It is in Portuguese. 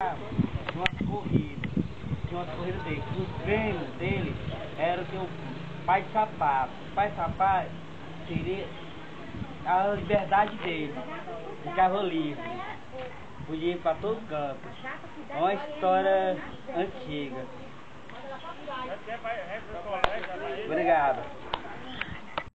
Tinha umas corridas. Tinha umas corridas dele. Os prêmios dele era o seu pai de sapato. O pai de sapato seria a liberdade dele. Ficava livre. Podia ir para todo canto. É uma história antiga. Obrigado.